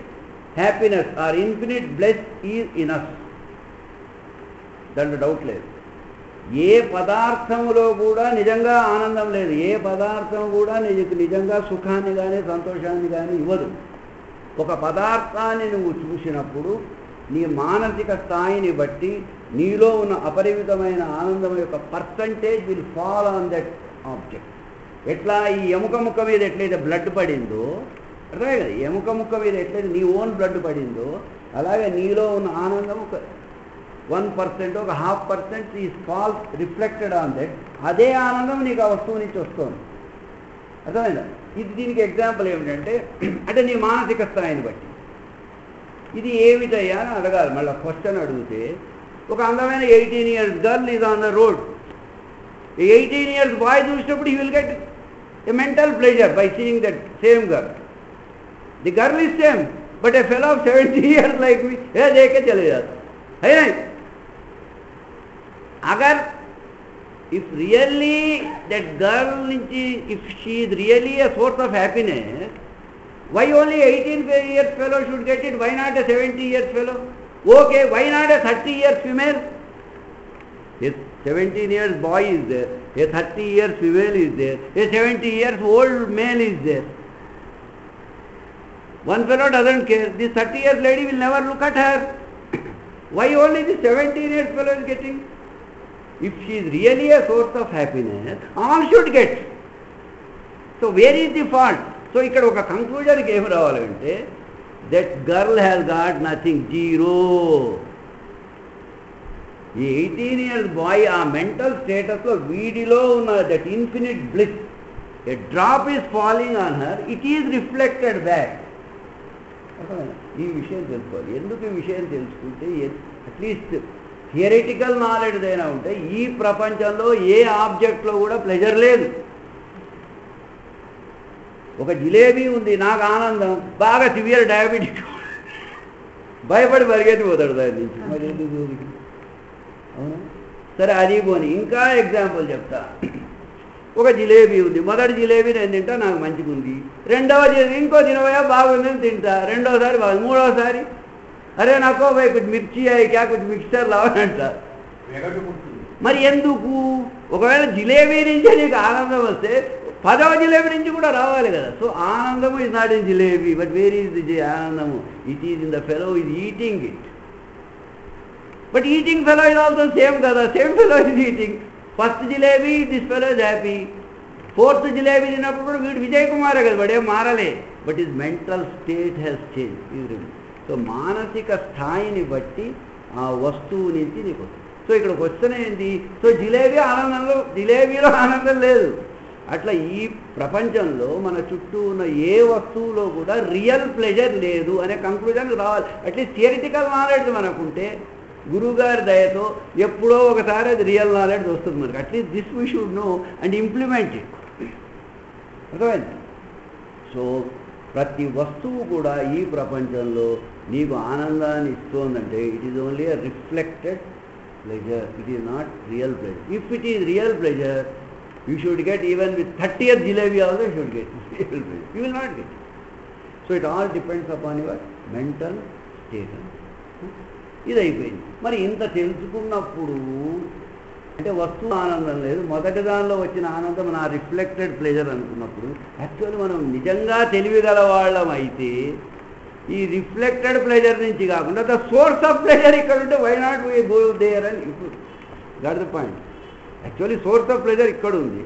happiness or infinite bliss is enough దాంట్లో డౌట్ లేదు. ఏ పదార్థములో కూడా నిజంగా ఆనందం లేదు. ఏ పదార్థం కూడా నీకు నిజంగా సుఖాన్ని కానీ సంతోషాన్ని కానీ ఇవ్వదు. ఒక పదార్థాన్ని నువ్వు చూసినప్పుడు నీ మానసిక స్థాయిని బట్టి నీలో ఉన్న అపరిమితమైన ఆనందం యొక్క percentage will fall on that object ఎట్లా? ఈ ఎముక ముక్క మీద ఎట్లయితే బ్లడ్ పడిందో అర్థమే కదా? ఎముక ముక్క మీద ఎట్లయితే నీ ఓన్ బ్లడ్ పడిందో అలాగే నీలో ఉన్న ఆనందం ఒక వన్ పర్సెంట్ ఒక హాఫ్ పర్సెంట్ ఈ ఫాల్స్ రిఫ్లెక్టెడ్ ఆన్ దట్ అదే ఆనందం నీకు ఆ వస్తువు నుంచి వస్తుంది. అర్థమైందా? ఇది దీనికి ఎగ్జాంపుల్ ఏమిటంటే అంటే నీ మానసిక స్థాయిని బట్టి. ఇది ఏమిటయ్యా అని అడగాలి మళ్ళీ క్వశ్చన్ అడిగితే ఒక అందమైన eighteen years girl is on the road eighteen years boy చూసినప్పుడు he will get a mental pleasure by seeing that same girl the girl is same but a fellow of seventy years like me ఏ దేకే చలే जाता है नहीं अगर if really that girl if she is really a source of happiness why only 18 years fellow should get it? Why not a 70 years fellow? Okay why not a 30 years female? A 17 years boy is there. A 30 years female is there. A 70 years old male is there. One fellow doesn't care. This 30 years lady will never look at her. Why only the 17 years fellow is getting? If she is really a source of happiness all should get. So where is the fault so ఇక్కడ ఒక కంక్లూజన్కి ఏమి రావాలంటే that girl has got nothing zero ఈ eighteen years boy ఆ mental స్టేటస్లో వీడిలో ఉన్న that infinite bliss a drop is falling on her it is reflected back ఈ విషయం తెలుసుకోవాలి. ఎందుకు ఈ విషయం తెలుసుకుంటే అట్లీస్ట్ థియరిటికల్ నాలెడ్జ్ అయినా ఉంటే ఈ ప్రపంచంలో ఏ ఆబ్జెక్ట్లో కూడా ప్లెజర్ లేదు. ఒక జిలేబీ ఉంది నాకు ఆనందం. బాగా సివియర్ డయాబెటిక్ భయపడి పరిగెత్తి పోతాడు దాని నుంచి మరి ఎందుకు? అవునా? సరే అది పోని. ఇంకా ఎగ్జాంపుల్ చెప్తా. ఒక జిలేబీ ఉంది. మొదటి జిలేబీ నేను తింటా నాకు మంచిగా ఉంది. రెండవ జిలేబీ ఇంకో తినవయా బాగుందని తింటా. రెండోసారి బాగుంది. మూడోసారి అరే నాకో భాయ్ కుछ మిర్చి అయ్యి క్యా కుछ మిక్సర్ లావనంట మరి ఎందుకు? ఒకవేళ జిలేబీ నుంచే నీకు ఆనందం వస్తే పదవ జిలేబీ నుంచి కూడా రావాలి కదా. సో ఆనందము is not in jalebi but where is the ఆనందము? It is in the fellow is eating it but eating fellow is also same కదా. Same fellow is eating first jalebi this fellow is happy fourth jalebi తిన్నప్పుడు కూడా వీడు విజయ్ కుమారే కదా వాడేం మారలే. But is mental state has change so మానసిక స్థాయిని బట్టి ఆ వస్తువు నుంచి నీకు సో ఇక్కడ క్వశ్చన్ ఏంటి? సో జిలేబీ ఆనందంలో జిలేబీలో ఆనందం లేదు. అట్లా ఈ ప్రపంచంలో మన చుట్టూ ఉన్న ఏ వస్తువులో కూడా రియల్ ప్లెజర్ లేదు అనే కంక్లూజన్ రావాలి. అట్లీస్ట్ థియరిటికల్ నాలెడ్జ్ మనకుంటే గురువుగారి దయతో ఎప్పుడో ఒకసారి అది రియల్ నాలెడ్జ్ వస్తుంది మనకి. At least this we should know and implement it అర్థమైంది? సో ప్రతి వస్తువు కూడా ఈ ప్రపంచంలో నీకు ఆనందాన్ని ఇస్తోందంటే it is only a reflected pleasure it is not real pleasure if it is real pleasure you should get even with thirty year jalebi also you should get you will not get so it all depends upon your mental state ఇది అయిపోయింది. మరి ఇంత తెలుసుకున్నప్పుడు అంటే వస్తువు ఆనందం లేదు. మొదటి దానిలో వచ్చిన ఆనందం నా రిఫ్లెక్టెడ్ ప్లెజర్ అనుకున్నప్పుడు యాక్చువల్లీ మనం నిజంగా తెలివిగల వాళ్ళం అయితే ఈ రిఫ్లెక్టెడ్ ప్లెజర్ నుంచి కాకుండా ద సోర్స్ ఆఫ్ ప్లెజర్ ఇక్కడ ఉంటే why not we go there అని ఇప్పుడు got the point actually source of pleasure ఇక్కడ ఉంది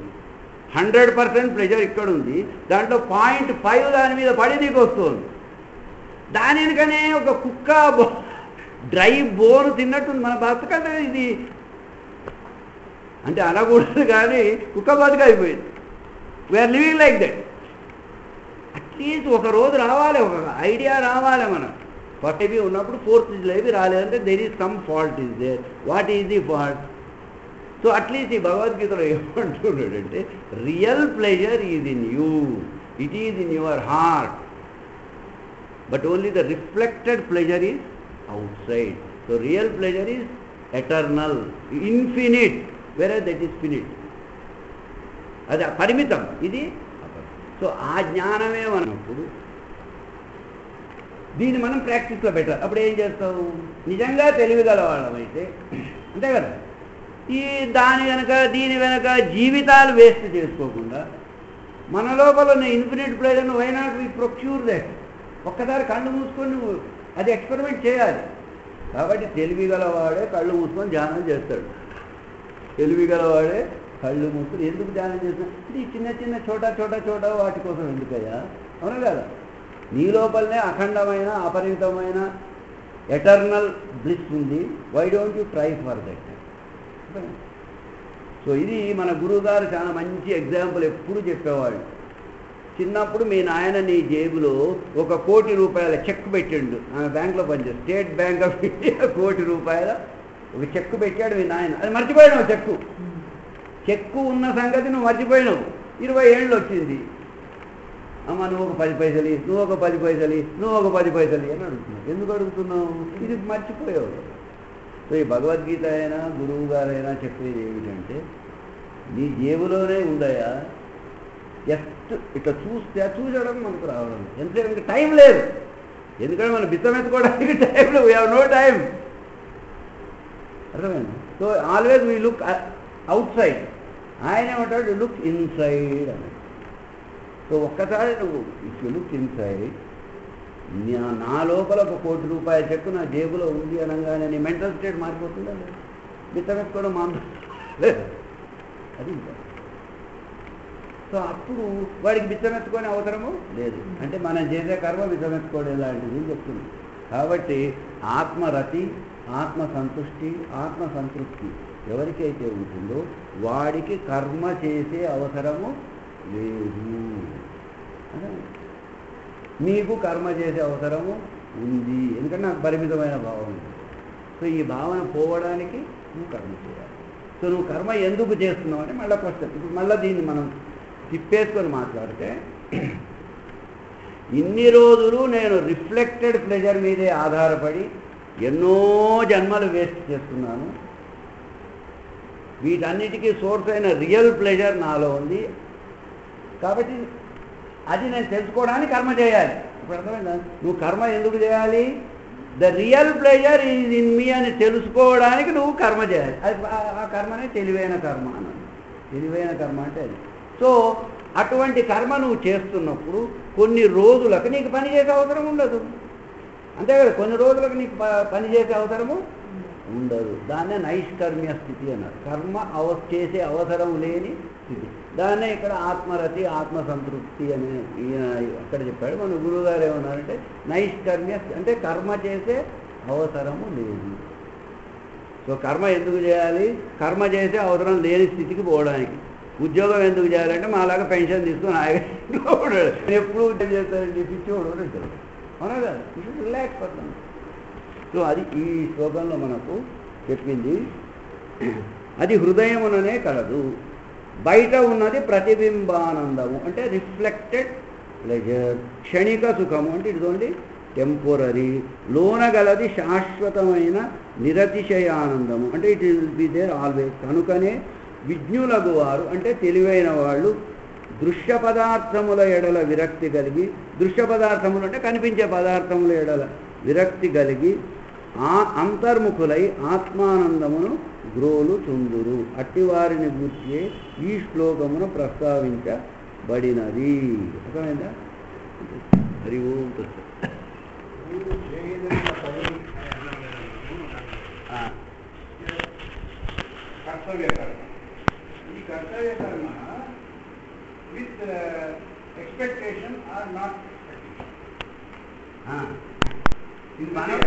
హండ్రెడ్ పర్సెంట్ ప్లెజర్ ఇక్కడ ఉంది దాంట్లో పాయింట్ ఫైవ్ దాని మీద పడి నీకు వస్తుంది దాని వెనుకనే ఒక కుక్క డ్రై బోర్ తిన్నట్టుంది. మన బతకంటే ఇది. అంటే అనకూడదు కానీ కుక్క బతుక అయిపోయింది. We are living like that at least ఒక రోజు రావాలి ఒక ఐడియా రావాలి మనం. ఫస్ట్ జిలేబీ ఉన్నప్పుడు ఫోర్త్ లైఫ్ రాలేదంటే there is some fault is there what is the fault so at least ఈ భగవద్గీతలో ఏమంటున్నాడంటే real pleasure is in you it is in your heart but only the reflected pleasure is outside so real pleasure is eternal infinite వేరే that is finite అది పరిమితం ఇది so ఆ జ్ఞానమే మనప్పుడు దీన్ని మనం ప్రాక్టీస్లో పెట్టాలి. అప్పుడు ఏం చేస్తావు? నిజంగా తెలివిగల వాళ్ళమైతే అంతే కదా? ఈ దాని వెనక దీని వెనక జీవితాలు వేస్ట్ చేసుకోకుండా మన లోపల ఉన్న infinite ప్లేజర్ను why not we procure that ఒక్కసారి కళ్ళు మూసుకొని నువ్వు అది ఎక్స్పెరిమెంట్ చేయాలి. కాబట్టి తెలివిగలవాడే కళ్ళు మూసుకొని ధ్యానం చేస్తాడు. తెలివిగలవాడే కళ్ళు మూసుకొని ఎందుకు ధ్యానం చేస్తాడు ఈ చిన్న చిన్న చోట చోట చోట వాటి కోసం ఎందుకయ్యా? అవునా కదా? నీ లోపలనే అఖండమైన అపరిమితమైన ఎటర్నల్ బ్లిస్ ఉంది. Why don't you try for that so ఇది మన గురువుగారు చాలా మంచి ఎగ్జాంపుల్ ఎప్పుడు చెప్పేవాళ్ళు. చిన్నప్పుడు మీ నాయన నీ జేబులో ఒక కోటి రూపాయల చెక్ పెట్టిండు. ఆమె బ్యాంక్లో పనిచేస్తుంది స్టేట్ బ్యాంక్ ఆఫ్ ఇండియా కోటి రూపాయల ఒక చెక్ పెట్టాడు మీ నాయన. అది మర్చిపోయినావు చెక్కు. చెక్కు ఉన్న సంగతి నువ్వు మర్చిపోయినావు. ఇరవై ఏళ్ళు వచ్చింది. అమ్మ నువ్వు ఒక పది పైసలు నువ్వు ఒక పది పైసలు నువ్వు ఒక పది పైసలు అని అడుగుతున్నావు. ఎందుకు అడుగుతున్నావు? ఇది మర్చిపోయావు. సో ఈ భగవద్గీత అయినా గురువు గారైనా చెప్పేది ఏమిటంటే నీ జేబులోనే ఉందయా జస్ట్ ఇట్లా చూస్తే చూడడం మనకు రావడం. ఎంత టైం లేదు. ఎందుకంటే మనం బిత్తం ఎత్తుకోవడానికి టైం లేదు. వీ హ్యావ్ నో టైం అర్థమైంది? So always we look outside ఆయన ఏమంటాడు లుక్ ఇన్సైడ్ అని సో ఒక్కసారి నువ్వు ఇఫ్ యూ లుక్ ఇన్సైడ్ నా- లోపల ఒక కోటి రూపాయల చెక్కు నా జేబులో ఉంది అనగానే నీ మెంటల్ స్టేట్ మారిపోతుందా లేదు? బిత్తమెత్తుకోవడం మామూలు లేదు. అది సో అప్పుడు వాడికి బిచ్చమెత్తుకొని అవసరము లేదు. అంటే మనం చేసే కర్మ బిచ్చమెత్తుకోవడం లాంటిది అని చెప్తుంది. కాబట్టి ఆత్మరతి ఆత్మ సంతుష్టి ఆత్మ సంతృప్తి ఎవరికైతే ఉంటుందో వాడికి కర్మ చేసే అవసరము లేదు. అదే. నీకు కర్మ చేసే అవసరము ఉంది. ఎందుకంటే నాకు పరిమితమైన భావం ఉంది. సో ఈ భావన పోవడానికి నువ్వు కర్మ చేయాలి. సో నువ్వు కర్మ ఎందుకు చేస్తున్నావు అంటే మళ్ళీ క్వశ్చన్ ఇప్పుడు మళ్ళీ దీన్ని మనం తిప్పేసుకొని మాట్లాడితే ఇన్ని రోజులు నేను రిఫ్లెక్టెడ్ ప్లెజర్ మీదే ఆధారపడి ఎన్నో జన్మలు వేస్ట్ చేస్తున్నాను. వీటన్నిటికీ సోర్స్ అయిన రియల్ ప్లెజర్ నాలో ఉంది. కాబట్టి అది నేను తెలుసుకోవడానికి కర్మ చేయాలి. ఇప్పుడు అర్థమైందా? నువ్వు కర్మ ఎందుకు చేయాలి? The real pleasure is in me అని తెలుసుకోవడానికి నువ్వు కర్మ చేయాలి. అది ఆ- కర్మనే తెలివైన కర్మ అన్నది. తెలివైన కర్మ అంటే అది. సో అటువంటి కర్మ నువ్వు చేస్తున్నప్పుడు కొన్ని రోజులకు నీకు పని చేసే అవసరం ఉండదు. అంతే కదా కొన్ని రోజులకు నీకు ప- పని చేసే అవసరము ఉండదు. దాన్నే నైష్కర్మ్య స్థితి అన్నారు. కర్మ అవ చేసే అవసరం లేని స్థితి. దాన్నే ఇక్కడ ఆత్మరతి ఆత్మసంతృప్తి అనే ఈయన అక్కడ చెప్పాడు. మన గురువుగారు ఏమన్నారంటే నైష్కర్మ్య అంటే కర్మ చేసే అవసరము లేదు. సో కర్మ ఎందుకు చేయాలి? కర్మ చేసే అవసరం లేని స్థితికి పోవడానికి. ఉద్యోగం ఎందుకు చేయాలంటే మాలాగా పెన్షన్ తీసుకొని ఆయన ఎప్పుడు ఉద్యోగం చేస్తారండి పిచ్చోడు అంటారు అవునా రిలాక్స్ పడుతుంది సో అది ఈ శ్లోకంలో మనకు చెప్పింది. అది హృదయముననే కలదు. బయట ఉన్నది ప్రతిబింబానందము అంటే రిఫ్లెక్టెడ్ ప్లెజర్ క్షణిక సుఖము అంటే ఇదిగోండి టెంపోరరీ లోన గలది శాశ్వతమైన నిరతిశయానందము అంటే it will be there always కనుకనే విజ్ఞులగు వారు అంటే తెలివైన వాళ్ళు దృశ్య పదార్థముల ఎడల విరక్తి కలిగి దృశ్య పదార్థములు అంటే కనిపించే పదార్థముల ఎడల విరక్తి కలిగి ఆ అంతర్ముఖులై ఆత్మానందమును గ్రోలు చుందురు అట్టివారిని గుర్చే ఈ శ్లోకమును ప్రస్తావించబడినది. అర్థమైందా? హరి ఓం కర్తవ్య కర్మ ఈ కర్తవ్య కర్మ విత్ ఎక్స్పెక్టేషన్ ఆర్ నాట్ ఆ. ఇది మనం